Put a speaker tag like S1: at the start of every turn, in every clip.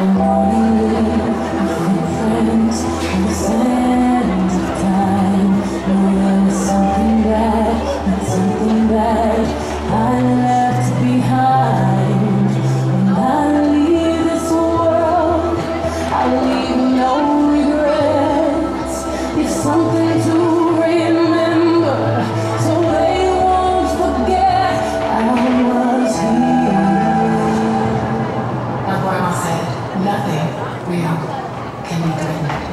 S1: I'm lonely, I'm friends, I'm
S2: nothing real can be threatened.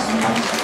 S1: Thanks.